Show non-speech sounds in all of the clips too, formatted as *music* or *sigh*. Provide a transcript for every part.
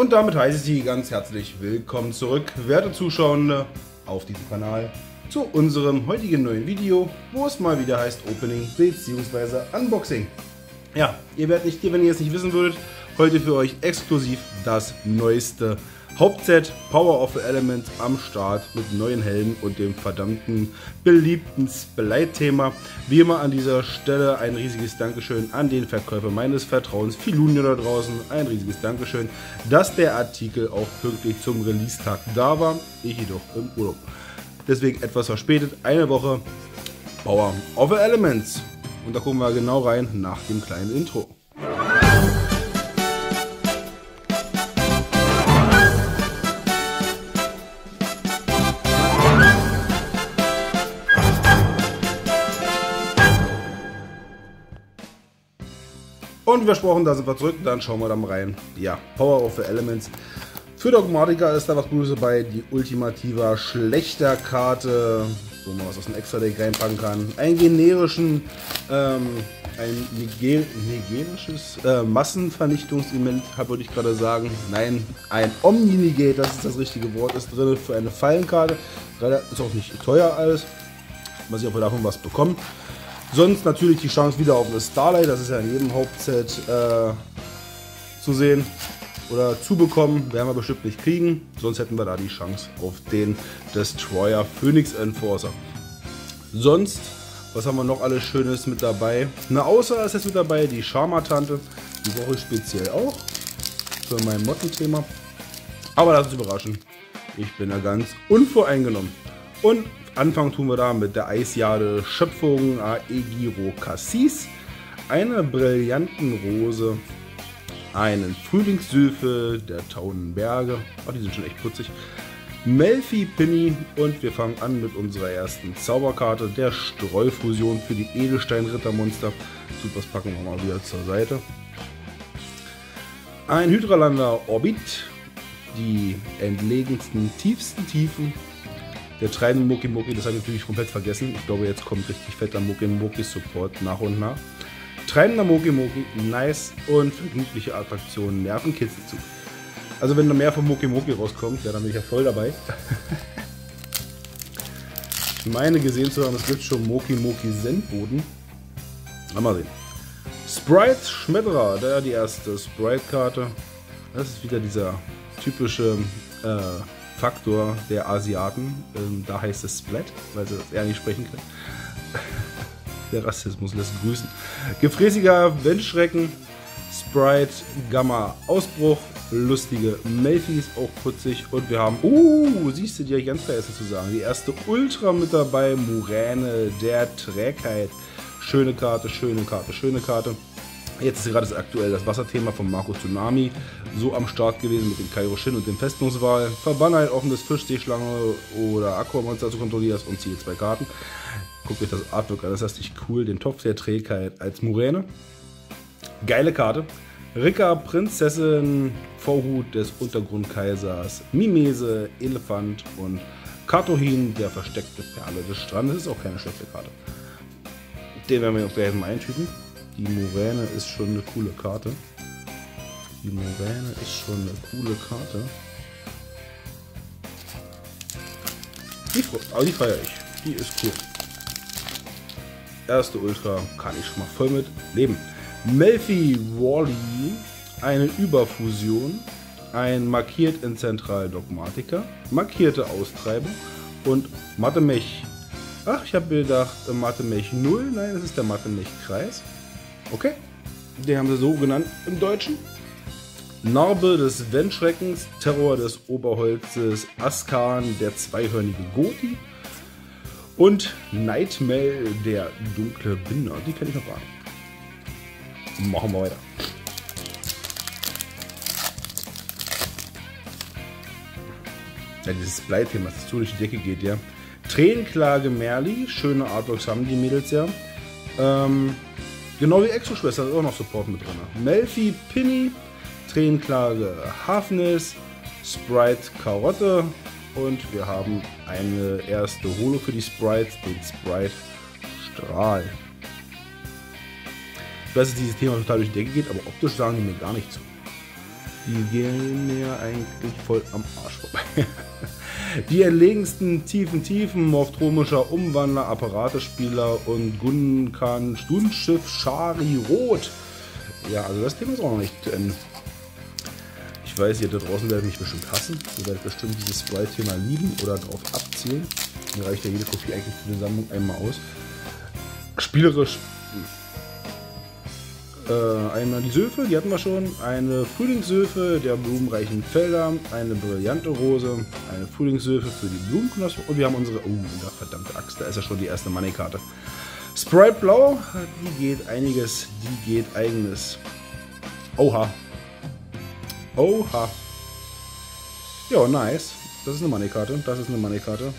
Und damit heiße ich Sie ganz herzlich willkommen zurück, werte Zuschauende, auf diesem Kanal zu unserem heutigen neuen Video, wo es mal wieder heißt Opening bzw. Unboxing. Ja, ihr werdet nicht, wenn ihr es nicht wissen würdet, heute für euch exklusiv das neueste Hauptset Power of the Elements am Start mit neuen Helden und dem verdammten beliebten Splite-Thema. Wie immer an dieser Stelle ein riesiges Dankeschön an den Verkäufer meines Vertrauens, Filunio da draußen. Ein riesiges Dankeschön, dass der Artikel auch pünktlich zum Release-Tag da war. Ich jedoch im Urlaub. Deswegen etwas verspätet, eine Woche Power of the Elements. Und da gucken wir genau rein nach dem kleinen Intro. Und wie versprochen, da sind wir zurück, dann schauen wir dann rein. Ja, Power of the Elements. Für Dogmatica ist da was Gutes dabei, die ultimative schlechter Karte, wo man was aus dem Extra-Deck reinpacken kann. Einen generischen, ähm, ein Niger nigerisches äh, Massenvernichtungselement, würde ich gerade sagen. Nein, ein Omni-Negate, das ist das richtige Wort, ist drin für eine Fallenkarte. Ist auch nicht teuer alles. Mal sehen, ob wir davon was bekommen. Sonst natürlich die Chance wieder auf eine Starlight, das ist ja in jedem Hauptset äh, zu sehen oder zu bekommen, werden wir bestimmt nicht kriegen. Sonst hätten wir da die Chance auf den Destroyer Phoenix Enforcer. Sonst, was haben wir noch alles Schönes mit dabei? Eine Außer ist jetzt mit dabei, die Charma-Tante. Die brauche ich speziell auch für mein Mottenthema. Aber lass uns überraschen. Ich bin da ganz unvoreingenommen. Und Anfang tun wir da mit der Eisjade Schöpfung Aegiro Cassis, einer brillanten Rose, einen Frühlingssülfe der Taunenberge, oh, die sind schon echt putzig, Melfi Pinny und wir fangen an mit unserer ersten Zauberkarte, der Streufusion für die Edelstein-Rittermonster. Super, das packen wir mal wieder zur Seite. Ein Hydralander Orbit, die entlegensten, tiefsten Tiefen der treibende Moki Moki, das habe ich natürlich komplett vergessen. Ich glaube, jetzt kommt richtig fetter Moki Moki Support nach und nach. Treibender Moki Moki, nice und vergnügliche Attraktionen, Nervenkitzelzug. Also wenn noch mehr von Moki Moki rauskommt, ja, dann bin ich ja voll dabei. ich meine gesehen zu haben, es gibt schon Moki Moki Sendboden. Mal sehen. Sprite Schmetterer, da die erste Sprite-Karte. Das ist wieder dieser typische äh, Faktor der Asiaten. Ähm, da heißt es Splat, weil sie das eher nicht sprechen können. *laughs* der Rassismus lässt grüßen. Gefräßiger Windschrecken, Sprite, Gamma, Ausbruch, lustige Melfis, auch putzig. Und wir haben, uh, siehst du, die ich ganz vergessen zu sagen, die erste Ultra mit dabei, Muräne der Trägheit. Schöne Karte, schöne Karte, schöne Karte. Jetzt ist gerade das aktuell das Wasserthema von Marco Tsunami so am Start gewesen mit dem Kairoshin und dem Festungswahl. Verbann ein offenes Fischseeschlange oder Aquamonster zu kontrollieren und ziehe zwei Karten. Guckt euch das Artwork an, das ist richtig cool. Den Topf der Trägheit als Muräne. Geile Karte. Rika, Prinzessin, Vorhut des Untergrundkaisers, Mimese, Elefant und Katohin, der versteckte Perle des Strandes. Ist auch keine schlechte Karte. Den werden wir uns gleich mal eintüten. Die Moräne ist schon eine coole Karte. Die Moräne ist schon eine coole Karte. Die, oh, die feiere ich. Die ist cool. Erste Ultra kann ich schon mal voll mit leben. Melfi Wally, eine Überfusion, ein markiert in Zentral Dogmatica, markierte Austreibung und Mathe Mech. Ach, ich habe gedacht, Mathe Mech 0. Nein, das ist der Mathe Mech Kreis. Okay, den haben sie so genannt im Deutschen. Narbe des Wendschreckens, Terror des Oberholzes, Askan, der zweihörnige Goti und Nightmare, der dunkle Binder. Die kenne ich noch gar nicht. Machen wir weiter. Ja, dieses Bleithema, das so durch die Decke geht, ja. Tränenklage Merli, schöne Artworks haben die Mädels ja. Ähm, Genau wie Exo-Schwester ist auch noch Support mit drin. Melfi, Pinny, Tränenklage, Hafnis, Sprite, Karotte und wir haben eine erste Holo für die Sprites, den Sprite Strahl. Ich weiß, dass dieses Thema total durch die Decke geht, aber optisch sagen die mir gar nicht zu. Die gehen mir eigentlich voll am Arsch vorbei. *laughs* Die entlegensten tiefen Tiefen, morphtromischer Umwandler, Apparatespieler und Gunkan Stundschiff Shari Rot. Ja, also das Thema ist auch noch nicht zu Ende. Ich weiß, ihr da draußen werdet mich bestimmt hassen. Ihr werdet bestimmt dieses Sprite-Thema lieben oder darauf abzielen. Mir reicht ja jede Kopie eigentlich für die Sammlung einmal aus. Spielerisch äh, einmal die Sylphe, die hatten wir schon. Eine Frühlingssylphe der blumenreichen Felder. Eine brillante Rose. Eine Frühlingssylphe für die Blumenknospen. Und wir haben unsere... Oh, ja, verdammte Axt, da ist ja schon die erste Money-Karte. Sprite Blau, die geht einiges, die geht eigenes. Oha. Oha. Ja, nice. Das ist eine Money-Karte. Das ist eine Money-Karte.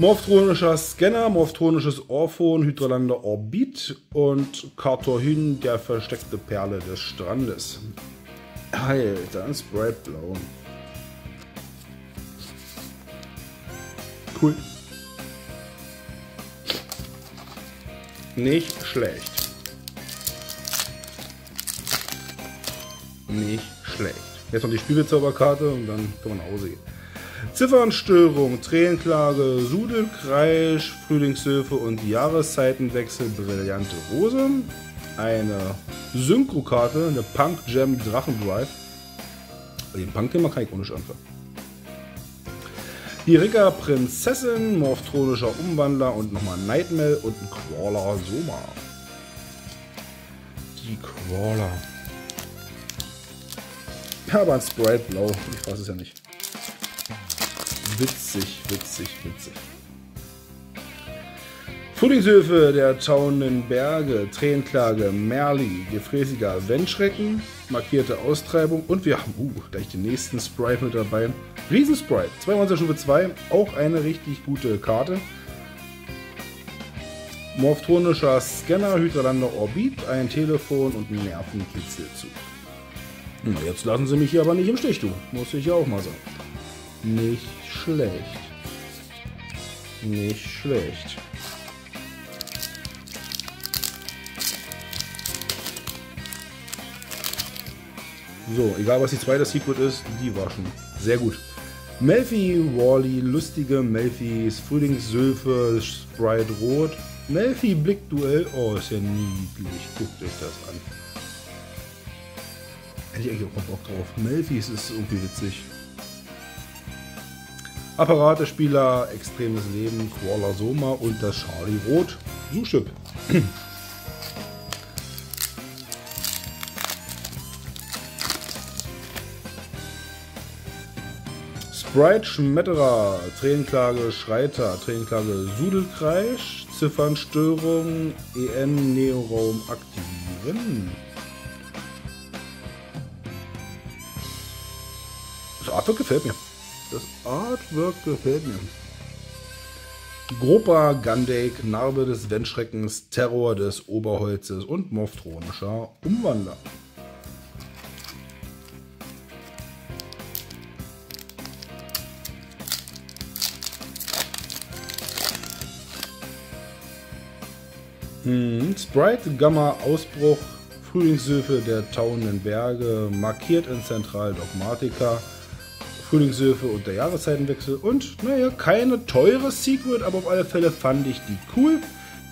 Morphtronischer Scanner, morphtronisches Orphon, Hydralander Orbit und Kartorhyn, der versteckte Perle des Strandes. Alter, Sprite Blau. Cool. Nicht schlecht. Nicht schlecht. Jetzt noch die Spielezauberkarte und dann kann man nach Hause gehen. Ziffernstörung, Tränenklage, Sudelkreisch, Frühlingshilfe und Jahreszeitenwechsel, brillante Rose. Eine Synchro-Karte, eine Punk Jam Drachendrive. Den Punk-Thema kann ich ohne anfangen. Die Rika Prinzessin, Morphtronischer Umwandler und nochmal Nightmare und ein Crawler Soma. Die Crawler. Ein Sprite blau. Ich weiß es ja nicht. Witzig, witzig, witzig. Frühlingshilfe der tauenden Berge, Tränenklage, Merli, gefräßiger Wendschrecken, markierte Austreibung und wir haben uh, gleich den nächsten Sprite mit dabei. Riesensprite, 2 Monster Stufe 2, auch eine richtig gute Karte. Morphtronischer Scanner, Hydralander Orbit, ein Telefon und Nervenkitzelzug. Na, jetzt lassen sie mich hier aber nicht im Stich, du. Muss ich ja auch mal sagen. Nicht schlecht. Nicht schlecht. So, egal was die zweite Secret ist, die war schon sehr gut. Melfi, Wally, lustige Melfis, Frühlingssülfe, Sprite Rot. Melfi Blickduell, oh, ist ja niedlich. Guckt euch das an. Hätte ich eigentlich auch Bock drauf. Melfis ist irgendwie witzig. Apparatespieler, extremes Leben, Qualler Soma und das Charlie Rot. Suchchip. Sprite Schmetterer, Tränenklage Schreiter, Tränenklage Sudelkreisch, Ziffernstörung, EN Neoraum aktivieren. Das Artwork gefällt mir. Das Artwork gefällt mir. Gropa Gandake, Narbe des Wendschreckens, Terror des Oberholzes und Morphtronischer Umwandler. Hm, Sprite Gamma Ausbruch, Frühlingshilfe der tauenden Berge, markiert in Zentral Dogmatica, Frühlingshilfe und der Jahreszeitenwechsel und naja, keine teure Secret, aber auf alle Fälle fand ich die cool.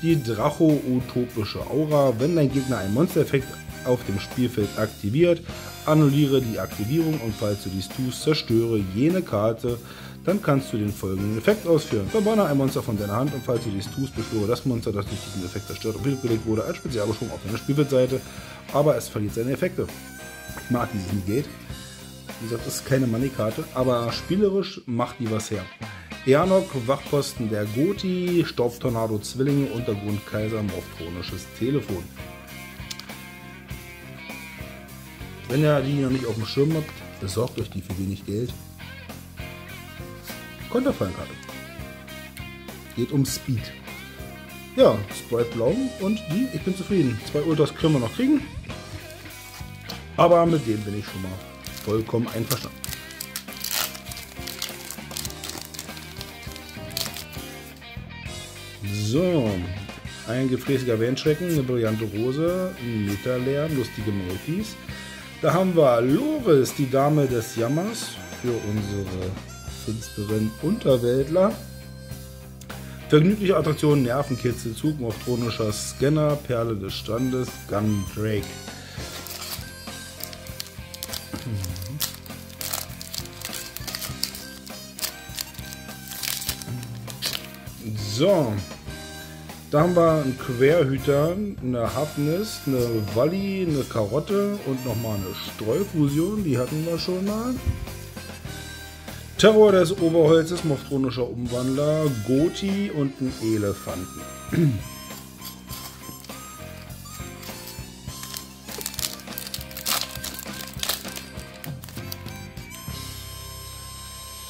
Die Dracho-utopische Aura, wenn dein Gegner einen Monstereffekt auf dem Spielfeld aktiviert, annulliere die Aktivierung und falls du dies tust, zerstöre jene Karte dann kannst du den folgenden Effekt ausführen. Verbanne ein Monster von deiner Hand und falls du dies tust, beschwöre das Monster, das durch diesen Effekt zerstört und gelegt wurde, als Spezialbeschwung auf deiner Spielfeldseite, aber es verliert seine Effekte. Ich mag dieses Negate. Wie gesagt, das ist keine Money-Karte, aber spielerisch macht die was her. Eanok, Wachposten der Goti, Stofftornado Zwillinge, Untergrund Kaiser, Morphtronisches Telefon. Wenn ihr die noch nicht auf dem Schirm habt, besorgt euch die für wenig Geld. Konterfallenkarte. Geht um Speed. Ja, Sprite Blau und die, ich bin zufrieden. Zwei Ultras können wir noch kriegen. Aber mit dem bin ich schon mal vollkommen einverstanden. So, ein gefräßiger Wendschrecken, eine brillante Rose, ein Meterlärm, lustige Melfis, Da haben wir Loris, die Dame des Jammers, für unsere finsteren Unterweltler. Vergnügliche Attraktion, Nervenkitzel, Zug, morphtronischer Scanner, Perle des Standes, Gun So, da haben wir einen Querhüter, eine Hafnis, eine Walli, eine Karotte und nochmal eine Streufusion. Die hatten wir schon mal. Terror des Oberholzes, Morphtronischer Umwandler, Goti und ein Elefanten. *clears throat*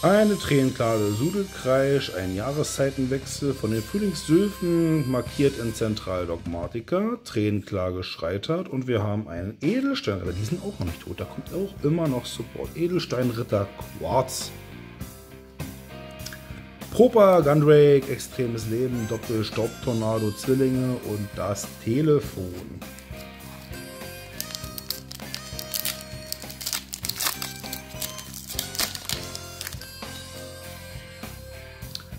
Eine tränenklare Sudelkreisch, ein Jahreszeitenwechsel von den Frühlingssülfen, markiert in Zentraldogmatika, Tränenklage Schreitert und wir haben einen Edelsteinritter, die sind auch noch nicht tot, da kommt auch immer noch Support. Edelsteinritter Quarz. Propa, Gundrake, extremes Leben, Doppel, Staubtornado, Zwillinge und das Telefon.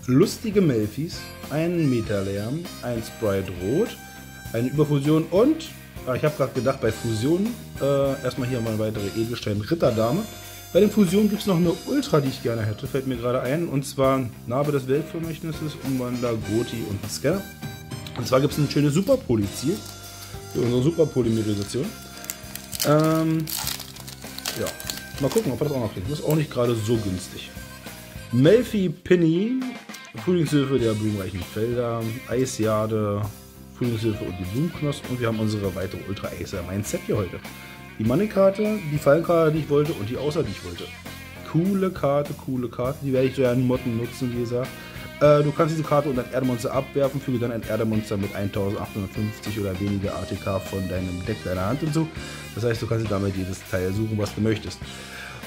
Lustige Melfis, einen Meterlärm, ein Sprite Rot, eine Überfusion und, ah, ich habe gerade gedacht, bei Fusion, äh, erstmal hier mal eine weitere Edelstein Ritterdame. Bei den Fusionen gibt es noch eine Ultra, die ich gerne hätte, fällt mir gerade ein, und zwar Narbe des Weltvermächtnisses, Umwandler, Goti und ein Scanner. Und zwar gibt es ein schönes Superpolyziel für unsere Superpolymerisation. Ähm, ja, mal gucken, ob wir das auch noch kriegen. Das ist auch nicht gerade so günstig. Melfi Penny Frühlingshilfe der blumenreichen Felder, Eisjade, Frühlingshilfe und die Blumenknospen und wir haben unsere weitere Ultra Acer mein Set hier heute. Die Money-Karte, die Fallenkarte, die ich wollte und die Außer, die ich wollte. Coole Karte, coole Karte, die werde ich so ja in Motten nutzen, wie gesagt. Äh, du kannst diese Karte unter ein Erdemonster abwerfen, füge dann ein Erdemonster mit 1850 oder weniger ATK von deinem Deck deiner Hand und so. Das heißt, du kannst damit jedes Teil suchen, was du möchtest.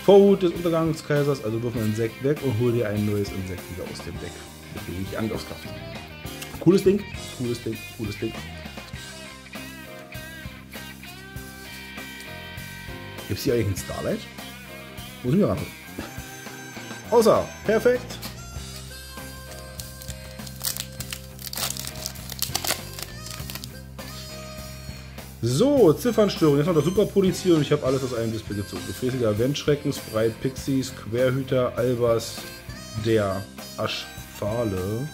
Vorhut des Untergangskaisers, also wirf ein Insekt weg und hol dir ein neues Insekt wieder aus dem Deck wenig Angriffskraft. Cooles Ding, cooles Ding, cooles Ding. Gibt es hier eigentlich ein Starlight? Muss ich mir ran. Außer, perfekt. So, Ziffernstörung. Jetzt noch der Superpolizei und ich habe alles aus einem Display gezogen. Gefräßiger Wendschrecken, Sprite, Pixies, Querhüter, Albers, der Asch. Pfahle.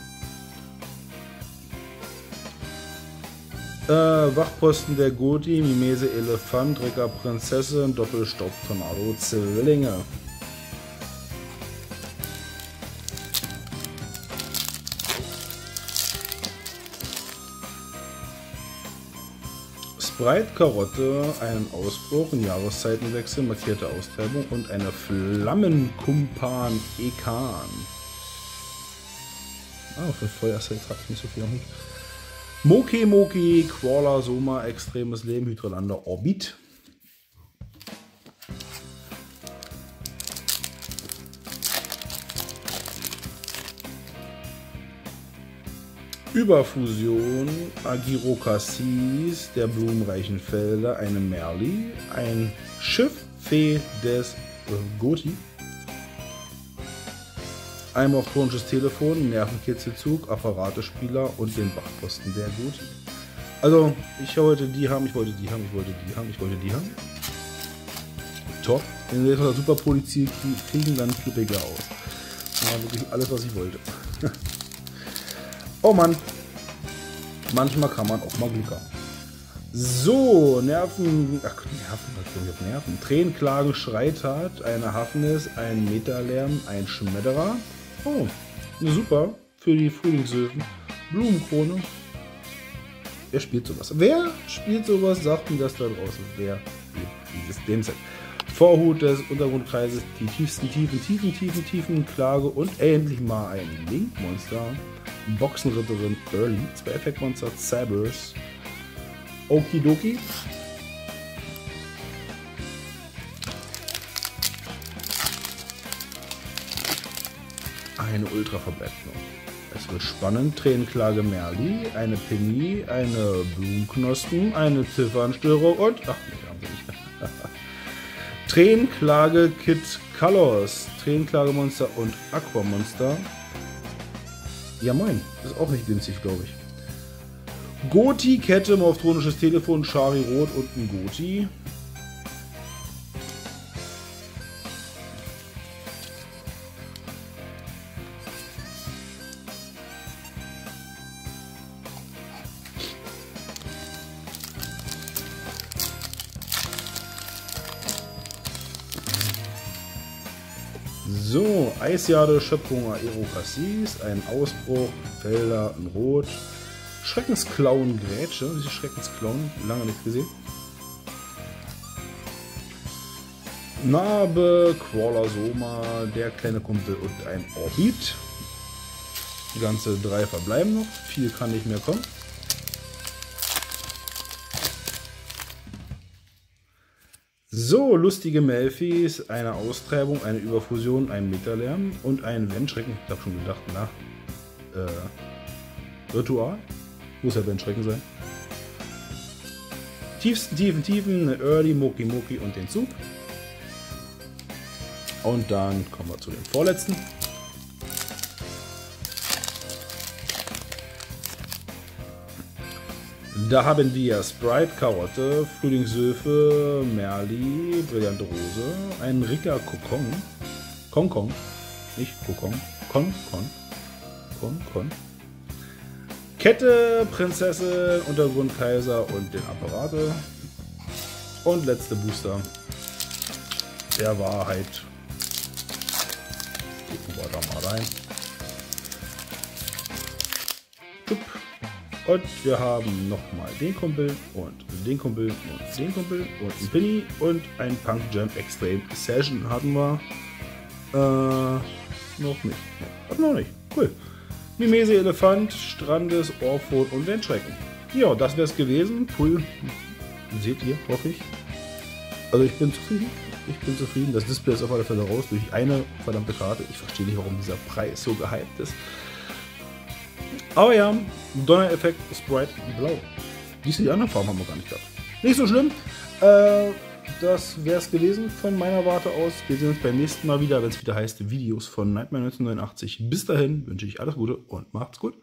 Äh, Wachposten der Goti, Mimese Elefant, Drecker Prinzessin, Doppelstopp Tornado Zwillinge. Sprite Karotte, einen Ausbruch, ein Jahreszeitenwechsel, markierte Austreibung und eine Flammenkumpan Ekan. Ah, für Feuerset habe ich nicht so viel am Hut. Moki Moki, Qualler, Soma, extremes Leben, Hydrolander, Orbit. Überfusion, Agiro Cassis, der blumenreichen Felder, eine Merli, ein Schiff Fee des äh, Goti, einmal auf chronisches Telefon, Nervenkitzelzug, Apparatespieler und den Wachposten der gut. Also, ich wollte die haben, ich wollte die haben, ich wollte die haben, ich wollte die haben. Top. Wenn wir jetzt super kriegen, dann flippe ich aus. Ja, wirklich alles, was ich wollte. *laughs* oh Mann. Manchmal kann man auch mal Glück haben. So, Nerven, ach Nerven, ich Nerven? Tränenklagen, Schreitat, eine Hafnis, ein Meterlärm, ein Schmetterer, Oh, super für die Frühlingshilfen. Blumenkrone. Wer spielt sowas? Wer spielt sowas? Sagt mir das da draußen. Wer spielt dieses Demset? Vorhut des Untergrundkreises, die tiefsten Tiefen, tiefen, tiefen, tiefen Klage und endlich mal ein Link-Monster. Boxenritterin Early, zwei Effektmonster, Sabers. Okidoki. Eine Ultra verbleibt noch. Es wird spannend. Tränenklage Merli, eine Penny, eine Blumenknospen, eine Ziffernstörung und. Ach nee, haben wir nicht. *laughs* Tränenklage Kid Colors, Tränenklagemonster und Aquamonster. Ja moin, ist auch nicht günstig, glaube ich. Goti, Kette, morphtronisches Telefon, Shari Rot und ein Goti. So, Eisjade, Schöpfung, Aerokassis, ein Ausbruch, Felder in Rot, Schreckensklauen, Grätsche, diese Schreckensklauen, lange nicht gesehen. Narbe, Crawler der kleine Kumpel und ein Orbit. Die ganze drei verbleiben noch, viel kann nicht mehr kommen. So, lustige Melfis, eine Austreibung, eine Überfusion, ein Meterlärm und ein Wendschrecken. Ich habe schon gedacht, na, äh, Ritual. Muss ja Wendschrecken sein. Tiefsten, tiefen, tiefen, eine Early, Moki, Moki und den Zug. Und dann kommen wir zu den vorletzten. Da haben wir Sprite, Karotte, Frühlingssülfe, Merli, Brillante Rose, einen Ricker Kokon, Konkon, nicht Kokon, Kon, Kon, Kon, Kon, Kette, Prinzessin, Untergrund, Kaiser und den Apparate. Und letzte Booster der Wahrheit. Gucken wir da mal rein. Und wir haben nochmal den Kumpel und den Kumpel und den Kumpel und einen Pinny und ein Punk Jam Extreme Session hatten wir. Äh, noch nicht. Wir noch nicht. Cool. Mimese Elefant, Strandes, Orford und den Schrecken. Ja, das wäre es gewesen. Cool. Seht ihr, hoffe ich. Also ich bin zufrieden. Ich bin zufrieden. Das Display ist auf alle Fälle raus durch eine verdammte Karte. Ich verstehe nicht, warum dieser Preis so gehypt ist. Aber ja, Donner-Effekt, Sprite, blau. Diese die anderen Farben haben wir gar nicht gehabt. Nicht so schlimm. Äh, das wäre es gewesen von meiner Warte aus. Wir sehen uns beim nächsten Mal wieder, wenn es wieder heißt Videos von Nightmare 1989. Bis dahin wünsche ich alles Gute und macht's gut.